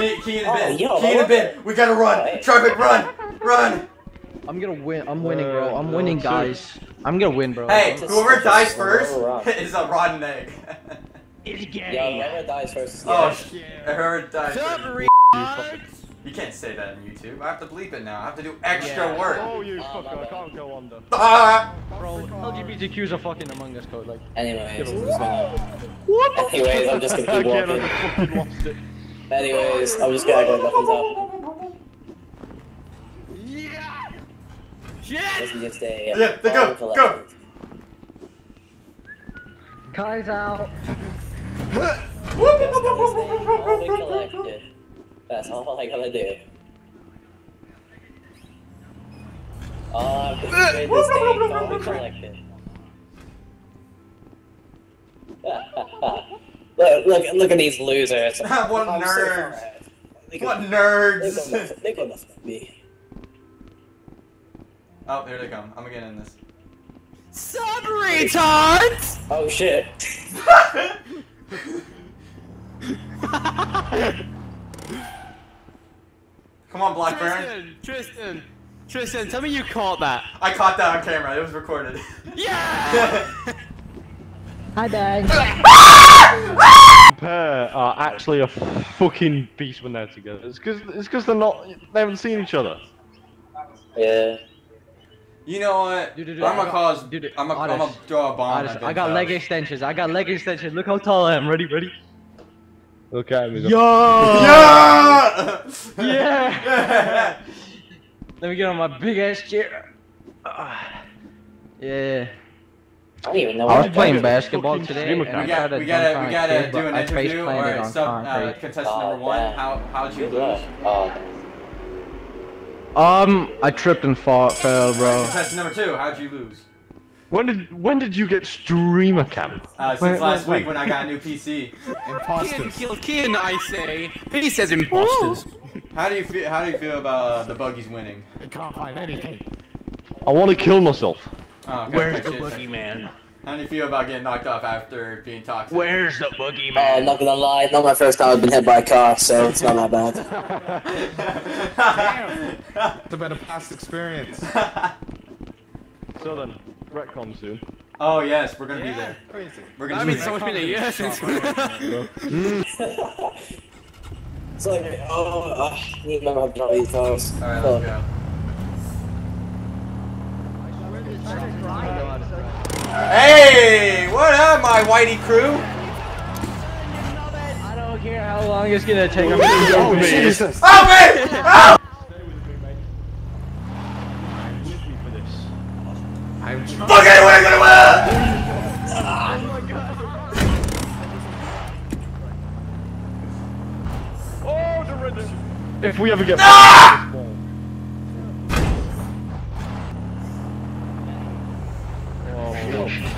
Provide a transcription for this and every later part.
Key, key in the Oh, bin. yo, key in the okay. bin. We gotta run. Alright. Traffic, run, run. I'm gonna win. I'm winning, bro. I'm Uh, winning, no, guys. I'm gonna win, bro. Hey, whoever dies first is a rotten egg. It's gay. Yo, whoever dies first is oh, scared. sh- whoever dies first. You can't say that on YouTube. I have to bleep it now. I have to do extra Yeah. work. Oh, you Oh, fucker, I can't go under. Ah! Bro, LGBTQs are fucking Among Us code. Like, Anyways, I'm. Anyways, I'm just gonna keep walking. Fucking lost it. Anyways, I'm just gonna act like nothing's up. Yeah. Shit. This is a... Uh, yeah, they go, all go. collected. Kai's out. Just gonna stay all the collected. That's all I gotta do. Oh, all I have to do is to stay collected. look, look, look at these losers. What I'm so nerds. far. They What could- nerds? They could they could have me. oh, here they come. I'm gonna get in this. Subretards. Oh shit. Come on, Blackburn. Tristan. Tristan. Tristan, tell me you caught that. I caught that on camera. It was recorded. Yeah. Hi, Dad. pair are actually a fucking beast when they're together. It's because it's because they're not they haven't seen each other. Yeah. You know what? Dude, dude, dude, I'm I gonna cause. dude, dude, I'm gonna, I'm gonna honest. throw a bomb. Honest, I got house. leg extensions. I got leg extensions. Look how tall I am. Ready, ready. Look at me. he's a- Yeah! Yeah. Let me get on my big ass chair. Ah. yeah. I don't even know I was playing basketball today, streamer and cam. I we got, to we gotta, we gotta a do an interview. planted Alright, on sub, uh, contestant Oh, number one. damn. How, how'd you Good lose? Oh, Um, I tripped and fought, fell, bro. Contestant number two. How'd you lose? When did when did you get streamer cam? Uh, since When- last when- week when I got a new PC. Kian Imposters. Kill, Kian, I say. He says imposters. How do you feel? How do you feel about uh, the buggies winning? I can't find anything. I want to kill myself. Oh, okay, Where's the shit. boogeyman? How do you feel about getting knocked off after being toxic? Where's the oh, boogeyman? not gonna lie, not my first time I've been hit by a car, so it's not that bad. Damn! It's about a past experience. So then, retcon soon. oh yes, we're gonna be there. Crazy. We're gonna I be mean, there. so much been a year since. It's like, oh, uh, I need to remember how to draw these tiles. All right, Oh. let's go. Hey, what up, my whitey crew? I don't care how long it's gonna take. I'm gonna Oh, go Jesus. Oh man! Oh! I'm trying. Fuck it, we're gonna win! Oh, the. If we ever get. Ah!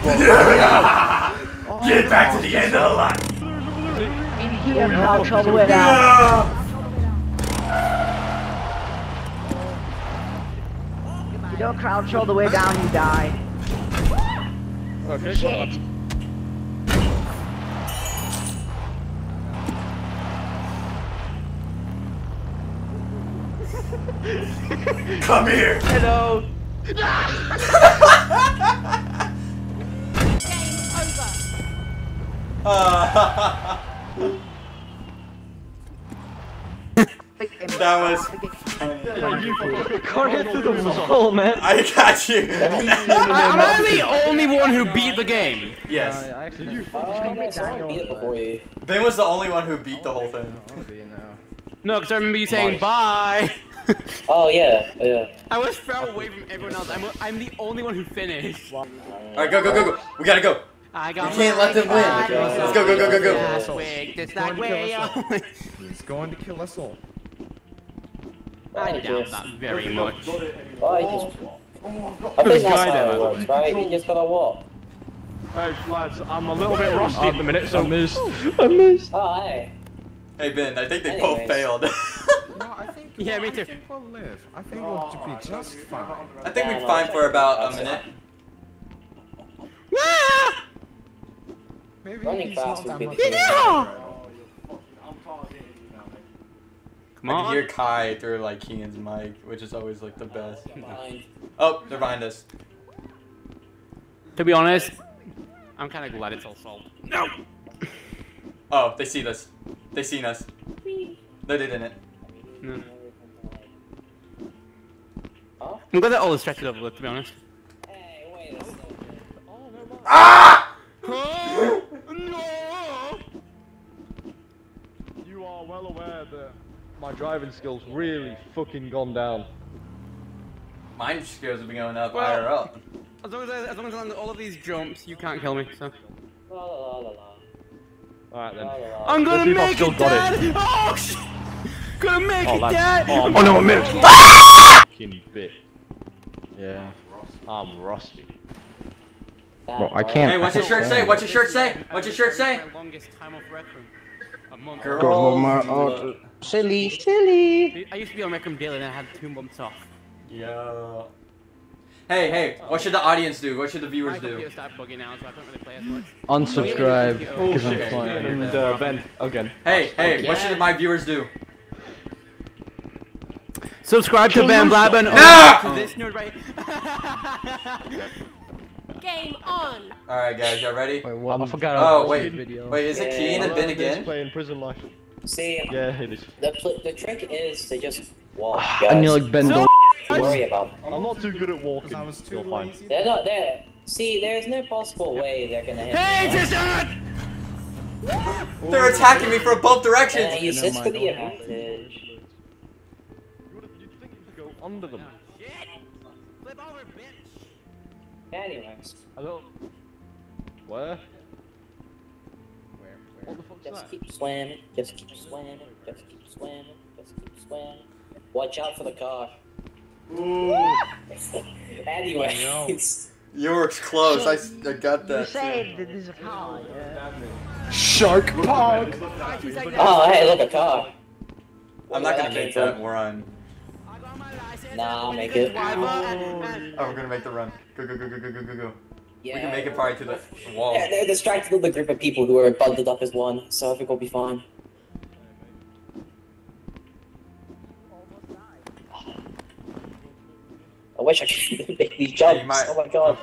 Get back to the end of the line. here, crouch all the way down. You don't crouch all the way down, you die. Okay, Shit. Come here. Hello. that was. Got it through the wall, man. I got you. I'm I the only one who beat the game? yes. I actually do. Oh, sorry, beat it. Ben was the only one who beat the whole thing. No, because I remember you saying bye. Oh, yeah, yeah. I was far away from everyone else. I'm, I'm the only one who finished. All right, go, go, go, go. We gotta go. I got We can't let them win. Let's go, go, go, go, go. Last week, this that way. I He's going to kill us all. I doubt that very much. Oh, he just... I think that's how it works, right? You just gotta walk. Hey, lads, I'm a little bit rusty at the minute, so I missed. Oh, hey. Hey Ben, I think they both failed. No, I think. Yeah, me I too. think we'll live. I think we'll be just fine. I think we're fine for about a minute. Ah! Maybe Running he's fast not would that be much the Yeah. hero. Come I can hear Kai through like Kean's mic, which is always like the best. Oh, they're behind us. To be honest, I'm kind of glad it's all solved. No. Oh, they see us. They seen us. No, they didn't. no. Huh? I'm glad that all is stretched over. To be honest. Hey, wait a second. Ah! Are well aware that my driving skills really fucking gone down. Mine skills have been going up Well- higher up. As long as I, as long as I land all of these jumps, you can't kill me. So La la la la Alright then. la la. I'm gonna Let's see if I've make still it, got Dad. Oh shit! Gonna make Oh, it, lads. Dad. Oh, Oh no, I made it. Fucking bit. Yeah. I'm rusty. That Well, I can't- Hey, what's your shirt say? What's your shirt say? What's your shirt say? My longest time off record. A month. Girl. Girl, my, Look. oh, silly, silly. I used to be on Rec Room daily and I had two months off. Yo. Hey, hey, what should the audience do? What should the viewers do? computer started bugging out, so really play as much. Unsubscribe Oh, because I'm shit. flying. And uh, Ben, again. Hey, hey, what should my viewers do? Subscribe to Ben Blackburn. No! To this nerd right. Game on! Alright, guys, y'all ready? Wait, what? I forgot. Oh, about wait. Video. Wait, is it Yeah. Keen and Ben again? Playing prison life. See, Yeah, it is. the the trick is to just walk, And you're guys. like Ben. No! don't- Don't worry about. I'm not too good at walking. Because I was too You're fine. lazy. They're not there. See, there's no possible way they're gonna hit. Hey, me. Tristan! They're attacking me from both Yeah, directions! he sits for the mind. advantage. You would you'd think you'd go under them. Anyways, I don't. Where? What the fuck's just that? keep swimming, just keep swimming, just keep swimming, just keep swimming. Watch out for the car. Ooh. Anyways, You were close, I got that. that there's a car. Shark Park! oh hey, look a car. I'm not gonna came make that from. run. Nah, I'll make it. Oh, we're gonna make the run. Go, go, go, go, go, go, go, go. Yeah. We can make it probably to the wall. Yeah, they're distracted with the group of people who are bundled up as one, so I think we'll be fine. I wish I could make these jumps. you might- Oh my god.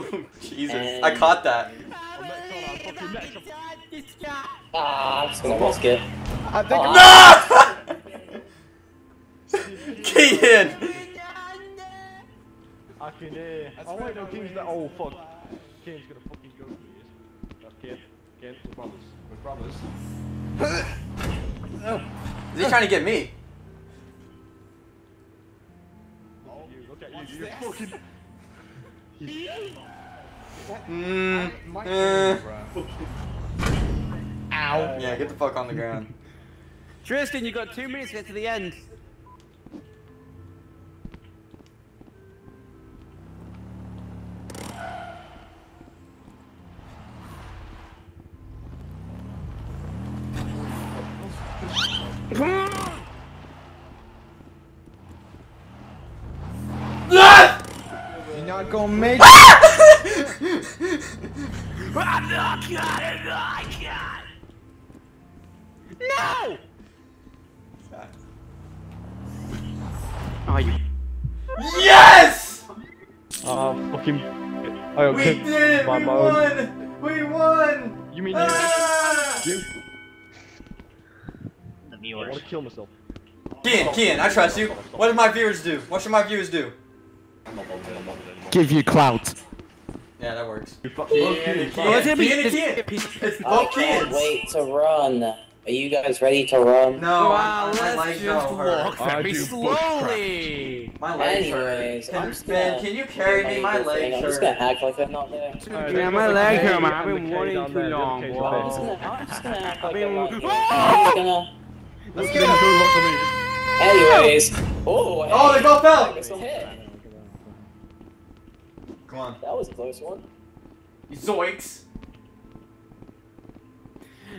Jesus, I caught that. Ah, I'm just gonna risk it. I think Oh, No! Kean! I can hear. Oh wait, no, King's that. Oh fuck. King's gonna fucking go for this. Uh, King, King, we're brothers. We're brothers. Is he trying to get me? Oh, You, look at you. You fucking. Mm, eh. Ow. Yeah, get the fuck on the ground. Tristan, you got two minutes to get to the end. You're not gonna make it. I'm not gonna die. No! Oh, you. Yes! Ah, fucking. Oh, We okay. did it! My We mode. won! We won! You mean you? Ah! You. I want to kill myself. Kian, Kian, I trust you. What do my viewers do? What should my viewers do? Give you clout. Yeah, that works. You fucking. Kian, Well, it's gonna be- it's- Kian. it's- It's I can't wait to run. Are you guys ready to run? No, Wow, my let's legs just don't walk I very do slowly. My legs Anyways, hurt. I'm Can, just Ben, gonna- can you carry me? My I'm legs just gonna hurt. act like I'm not there. Yeah, my leg hurt, man. I've and the been K waiting down too there, the other long. K's Whoa. are I'm just gonna, I'm act like I I'm not mean- there. I'm just gonna. Let's get a good look at me. Anyways. Oh, hey. Oh, they both fell. Come on. That was a close one. Zoinks.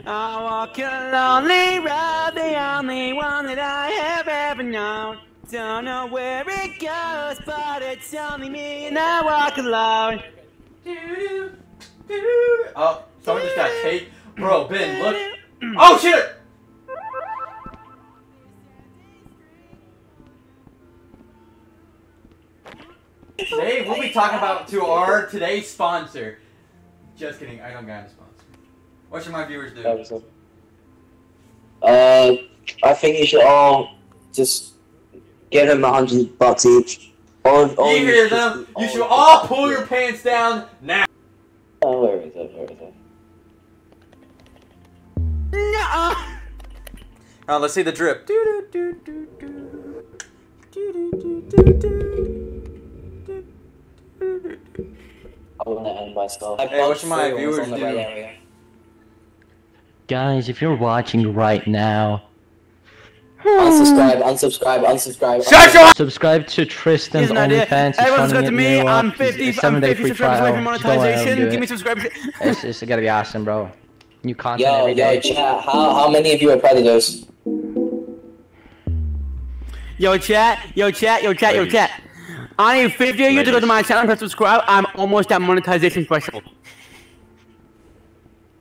I walk a lonely road, the only one that I have ever known. Don't know where it goes, but it's only me and I walk alone. Oh, someone just got cake. Bro, Ben, look. Oh, shit! Today we'll be talking about to our today's sponsor. Just kidding, I don't got a sponsor. What should my viewers do? Uh, I think you should all just give them a hundred bucks each. All, all You hear them? You should all pull your pants down now. Oh, where is it? Where is it? Oh, let's see the drip. I want to end myself. I Hey, what should my bumped viewers on the do? right area. Guys, if you're watching right now, Unsubscribe, unsubscribe, unsubscribe. Shut your subscribe to Tristan's Here's an idea. OnlyFans. He's Everyone funding subscribe to me. I'm up. 50, It's a I'm seven-day 50 subscribers away from trial. Just go ahead and monetization. Give me it. subscribers. It's, it's gotta be awesome, bro. New content Yo, every yo, day. chat. How how many of you are predators? Yo, chat. Yo, chat. Yo, chat. Yo, Ladies. chat. I need 50 of you to go to my channel and press subscribe. I'm almost at monetization threshold.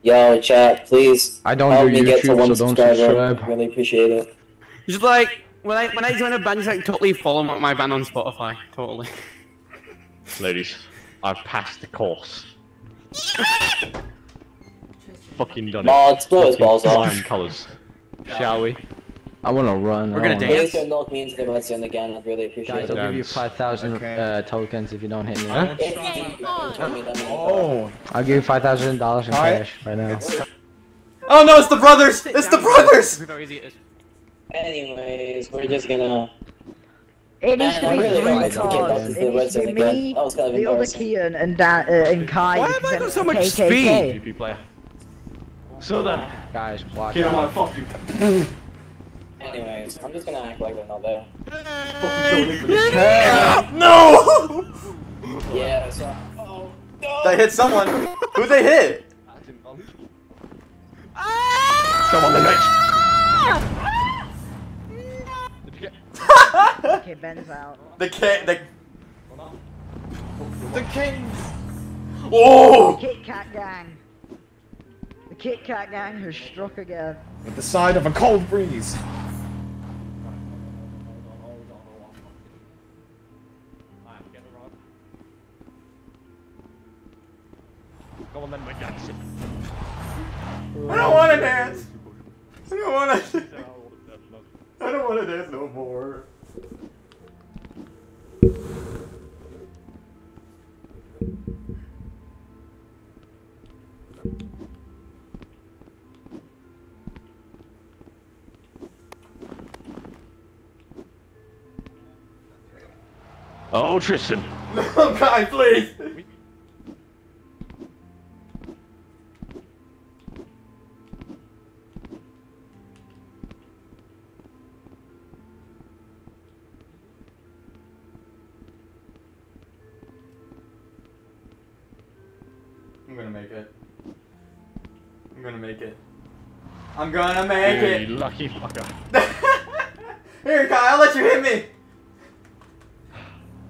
Yo, chat. Please I don't help do me get to one so don't subscriber. subscribe. Really appreciate it. Just like when I when I join a band, just like totally follow my, my band on Spotify. Totally. Ladies, I've passed the course. Fucking done it. Mods, blow his Fucking balls off. flying colours. Shall we? I wanna run. We're gonna I wanna- dance. Please don't knock me into the red zone again. I'd really appreciate Guys, it. I'll give you 5,000 Okay. uh, tokens if you don't hit me. Huh? Game on. Tell me that means- Oh, I'll give you $5,000 in Alright. cash right now. Oh no, it's the brothers! It's the brothers! Look how easy it is. Anyways, we're just gonna. It needs Man, to I be really three don't get back cards. It the red needs to be me, That was kind of the other embarrassing. Kian, and Dan, uh, and Kai. Why have I got so much KKK. PP player. So then, Guys, watch kid, I'm out. like, fuck you. Anyways, I'm just gonna act like they're not there. No! Yeah, so. They hit someone. Who they hit? Come on, the next. Okay, Ben's out. the cat. The. the kings. Oh! Kit Kat Gang. The Kit Kat Gang has struck again. With the side of a cold breeze. Come on then, my Jackson. I don't want to dance. I don't want to. I don't want to dance no more. Oh, Tristan. Oh God, please. Gonna make it. I'm gonna make it. I'm gonna make You it. lucky fucker. Here, Kyle, I'll let you hit me.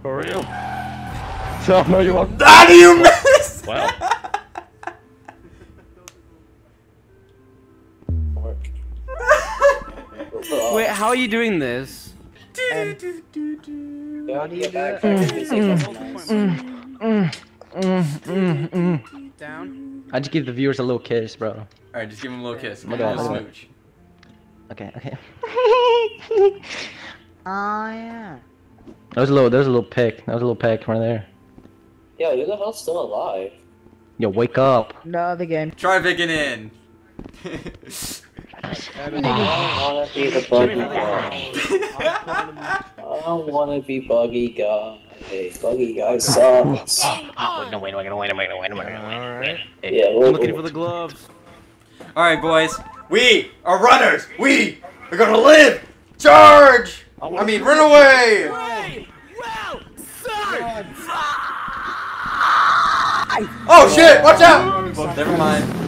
For real? So, no, you won't. How do you miss? Well. Wait, how are you doing this? How do you do it? Down. I just give the viewers a little kiss, bro. All right, just give him a little kiss. Look a at that, smooch. Okay, okay. Ah, yeah. That was a little. That was a little pick. That was a little pick right there. Yo, who the hell's still alive? Yo, wake up. No, the game. Try picking in. I don't wanna be the buggy guy. I don't wanna be buggy guy. Hey, buggy guy sucks. Game on. wait, wait, wait, wait, wait, wait, wait. Alright. Yeah, I'm we'll, looking for the gloves. All right, boys. We are runners. We are gonna live. Charge. I mean, run away. Well, sir! Oh shit! Watch out. Never mind.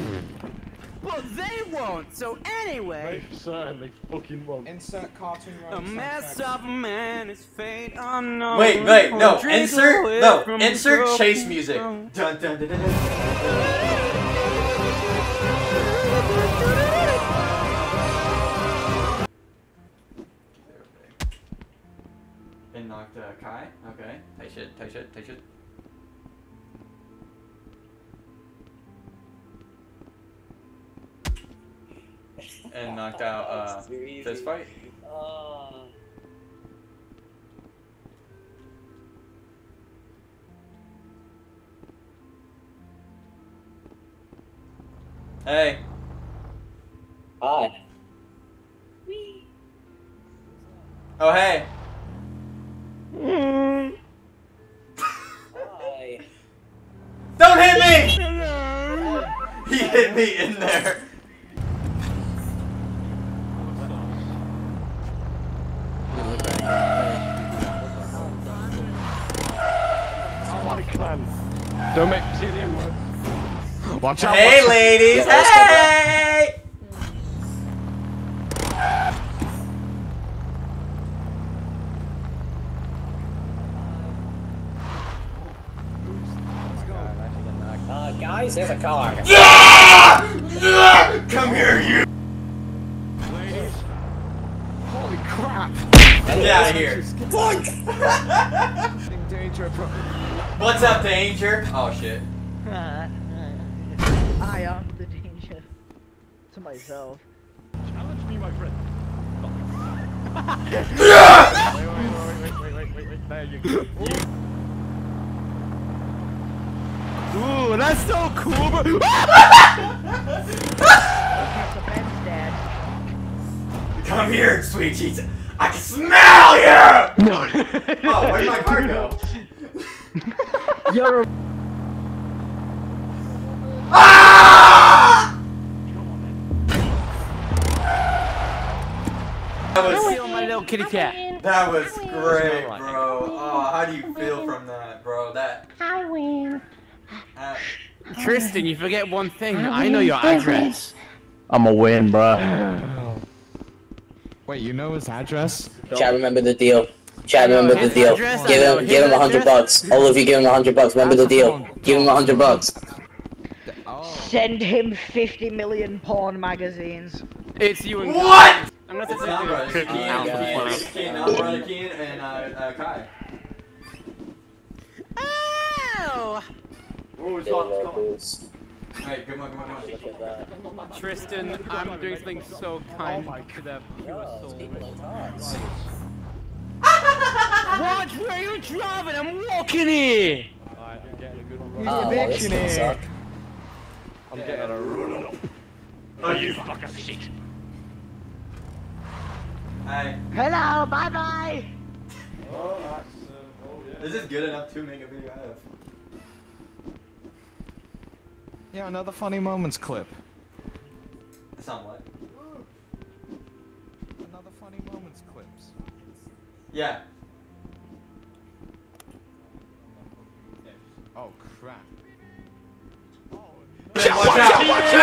Well, they won't. So anyway, They certainly fucking won't. Insert cartoon a mess of man is fate unknown. Wait, wait, no. Insert, no. Insert chase music. Dun dun dun dun. dun. Knocked uh, Kai. Okay. Tight shit, tight shit, tight shit. And knocked out uh, fist fight. Hey. Hi. Oh hey. Hi. Don't hit me! He hit me in there. Don't make me see the N word. Watch out. Hey watch- ladies, Yeah, let's go back. hey! Uh, guys, there's a car. Yeah! Come here, you! Ladies. Holy crap. Get out of here. In danger, bro. What's up, danger? Oh shit. I am the danger. To myself. Challenge me, my friend. wait, wait, wait, wait, wait, wait, wait, wait. There you go. Ooh, that's so cool, bro. The Ben's dead. Come here, sweet Jesus. I can smell you! No. Oh, where'd my car go? You're a Ah! That was Steal my little kitty cat. that was I great, bro. Oh, how do you feel from that, bro? That I win. uh, Tristan, you forget one thing. I know your address. I'm a win, bro. Wait, you know his address? Chat, remember the deal. Chat, remember the deal. Give him, give him a hundred bucks. All of you give him a hundred bucks. Remember the deal. Give him a hundred bucks. Oh. Send him 50 million porn magazines. It's you and what? I'm not It's not. Keen, Oh, God. Keen, Keen, not brother Keen, and uh, uh, Kai. Ow! Oh, it's. Tristan, I'm doing something so kind to the pure soul. What? Where are you driving? I'm walking here. Alright, I'm getting a good one. Oh, this gonna suck. I'm getting a run up. Oh, you fucking shit. Hey, Hello, bye bye. Oh, that's, uh, oh, yeah. this is good enough to make a video out of. Yeah, another funny moments clip. Somewhat. Yeah. Oh crap. Watch out! Watch out!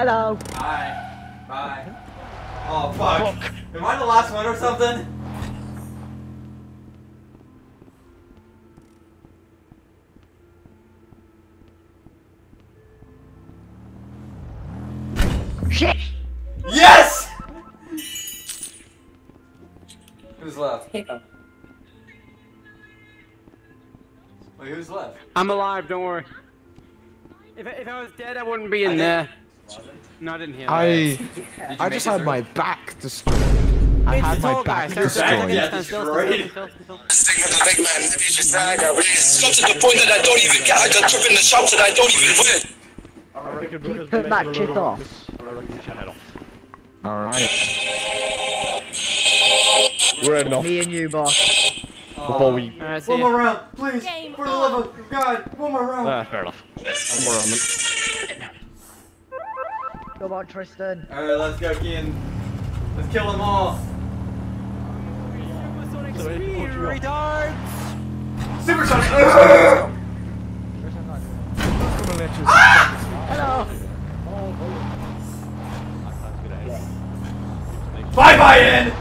Hello. Bye. Bye. Oh, fuck. Am I the last one or something? Shit. Yes! Who's left? Wait, who's left? I'm alive, don't worry. If, I- if I was dead, I wouldn't be in I there. No, I didn't hear that. I Did I just had my back destroyed. I had my back destroyed. stand Yeah, still, stand still, stand destroyed. still, the big man, it's got to the point that I don't even get. I got tripping the shouts that I don't even win. I reckon because Put that made shit off. I reckon you should head off. All right. We're heading off Me and you, boss. before we. Alright, see One more round, please. Game For the love of God, one more round. Ah, fair enough. One more on them. Come on, Tristan. Alright, let's go, Keen. Let's kill them all. That's not good at it. Bye bye.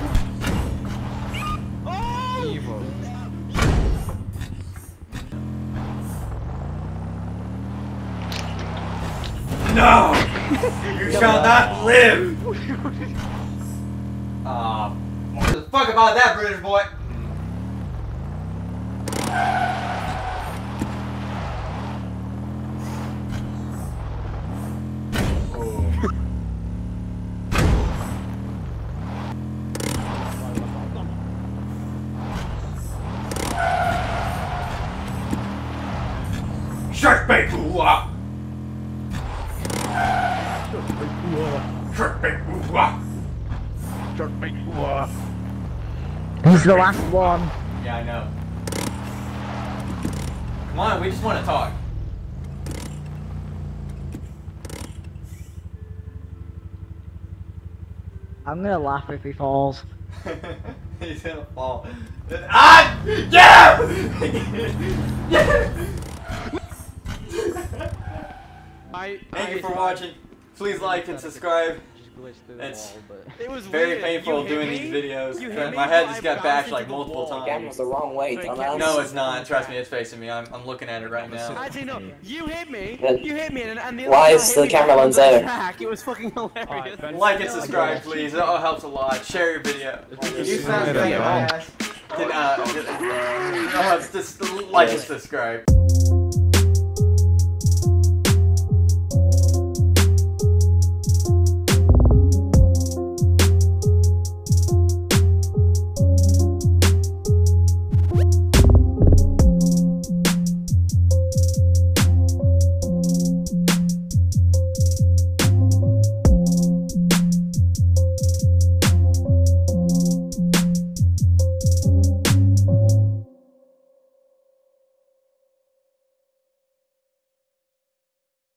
Evil. No! You shall not live! Aw, uh, what the fuck about that, British boy? He's the last one. Yeah, I know. Come on, we just want to talk. I'm gonna laugh if he falls. He's gonna fall. Ah! Yeah! yeah! I, Thank you for watching. Please like and subscribe. Just glitched through It's- the wall, but It was Very weird. painful You doing these videos. you hit me, My head just got bashed like multiple wall. The camera's the wrong way, So dumbass. No, it's not. Trust me, it's facing me. I'm, I'm looking at it right now. Actually, no. You hit me. You hit me, and, and the why other is the camera lens the there? track. It was fucking hilarious. Ben. Like and subscribe, please. It all helps a lot. Share your video. You sound share great, it, ass. Then, uh, uh, just like and subscribe.